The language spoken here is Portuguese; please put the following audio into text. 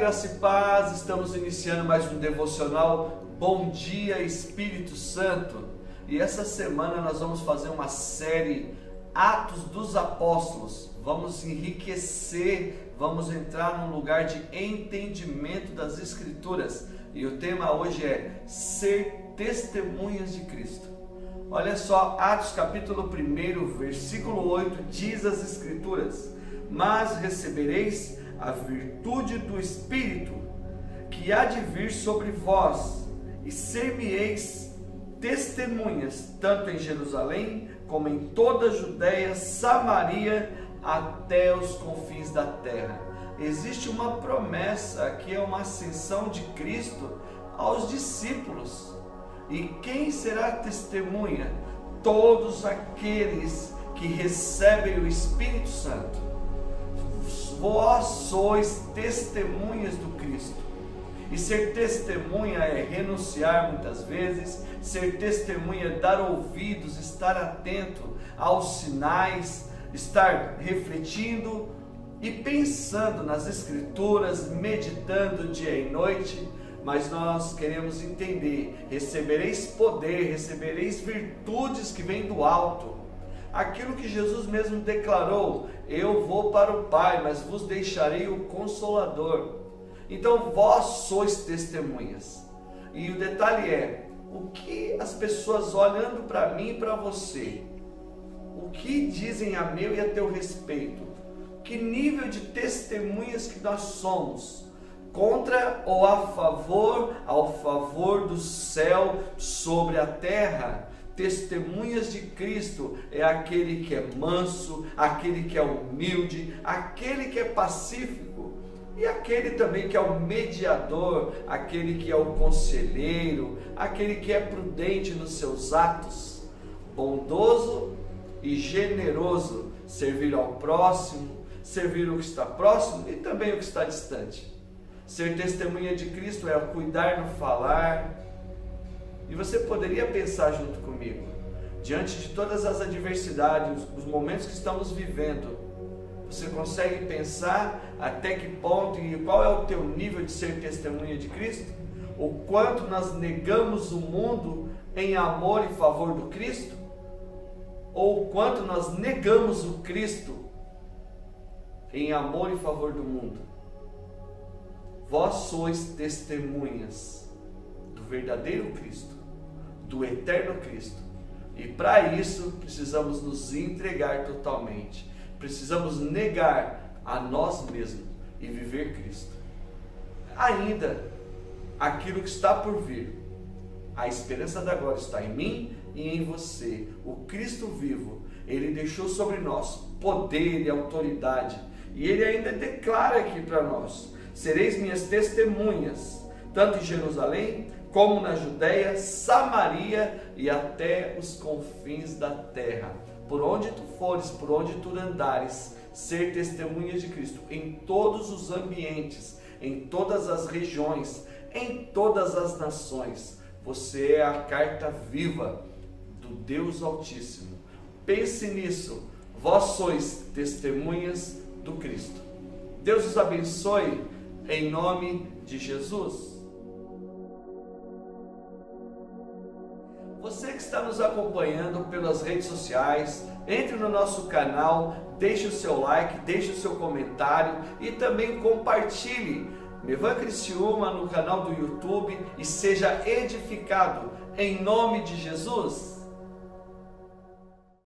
graça e paz. Estamos iniciando mais um devocional. Bom dia, Espírito Santo. E essa semana nós vamos fazer uma série Atos dos Apóstolos. Vamos enriquecer, vamos entrar num lugar de entendimento das Escrituras. E o tema hoje é ser testemunhas de Cristo. Olha só, Atos capítulo 1, versículo 8, diz as Escrituras: Mas recebereis a virtude do Espírito que há de vir sobre vós, e ser-me-eis testemunhas, tanto em Jerusalém como em toda a Judéia, Samaria, até os confins da terra. Existe uma promessa que é uma ascensão de Cristo aos discípulos. E quem será testemunha? Todos aqueles que recebem o Espírito Santo vós sois testemunhas do Cristo. E ser testemunha é renunciar muitas vezes, ser testemunha é dar ouvidos, estar atento aos sinais, estar refletindo e pensando nas Escrituras, meditando dia e noite. Mas nós queremos entender: recebereis poder, recebereis virtudes que vêm do alto aquilo que Jesus mesmo declarou: Eu vou para o Pai, mas vos deixarei o Consolador. Então vós sois testemunhas. E o detalhe é: o que as pessoas olhando para mim e para você, o que dizem a meu e a teu respeito? Que nível de testemunhas que nós somos? Contra ou a favor, ao favor do céu sobre a terra? Testemunhas de Cristo é aquele que é manso, aquele que é humilde, aquele que é pacífico e aquele também que é o mediador, aquele que é o conselheiro, aquele que é prudente nos seus atos, bondoso e generoso, servir ao próximo, servir o que está próximo e também o que está distante. Ser testemunha de Cristo é cuidar no falar, e você poderia pensar junto comigo, diante de todas as adversidades, os momentos que estamos vivendo, você consegue pensar até que ponto e qual é o teu nível de ser testemunha de Cristo? O quanto nós negamos o mundo em amor e favor do Cristo? Ou o quanto nós negamos o Cristo em amor e favor do mundo? Vós sois testemunhas do verdadeiro Cristo do eterno Cristo. E para isso precisamos nos entregar totalmente. Precisamos negar a nós mesmos e viver Cristo. Ainda aquilo que está por vir. A esperança da glória está em mim e em você. O Cristo vivo, ele deixou sobre nós poder e autoridade. E ele ainda declara aqui para nós: sereis minhas testemunhas, tanto em Jerusalém como na Judéia, Samaria e até os confins da terra. Por onde tu fores, por onde tu andares, ser testemunha de Cristo em todos os ambientes, em todas as regiões, em todas as nações. Você é a carta viva do Deus Altíssimo. Pense nisso. Vós sois testemunhas do Cristo. Deus os abençoe em nome de Jesus. Você que está nos acompanhando pelas redes sociais, entre no nosso canal, deixe o seu like, deixe o seu comentário e também compartilhe Mevan Criciúma no canal do YouTube e seja edificado em nome de Jesus.